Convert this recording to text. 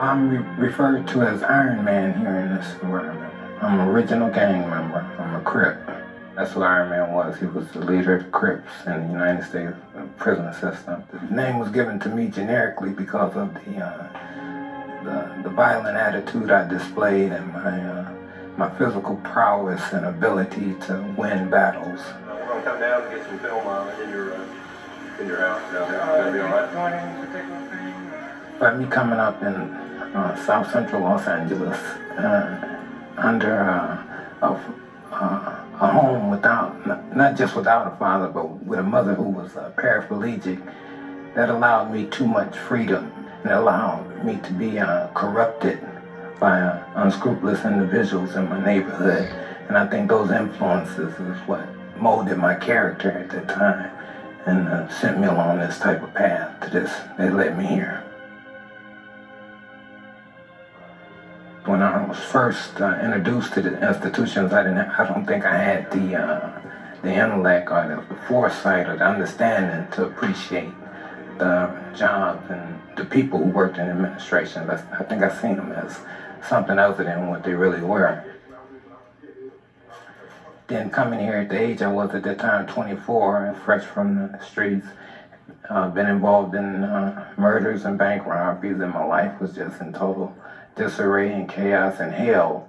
I'm re- referred to as Iron Man here in this environment. I'm an original gang member. I'm a Crip. That's what Iron Man was. He was the leader of the Crips in the United States prison system. The name was given to me generically because of the uh, the, the violent attitude I displayed and my uh, my physical prowess and ability to win battles. We're gonna come down and get some film uh, in your uh, in your house down there. That'll be all right. But me coming up in uh, South Central Los Angeles uh, under uh, a, uh, a home without, not, just without a father, but with a mother who was uh, paraplegic, that allowed me too much freedom and allowed me to be corrupted by unscrupulous individuals in my neighborhood. And I think those influences is what molded my character at that time and uh, sent me along this type of path to this They led me here. Was first uh, introduced to the institutions, I didn't. I don't think I had the uh, the intellect or the foresight or the understanding to appreciate the jobs and the people who worked in administration. That's, I think I seen them as something other than what they really were. Then coming here at the age I was at that time, 24, and fresh from the streets, uh, been involved in uh, murders and bank robberies, and my life was just in total disarray and chaos and hell.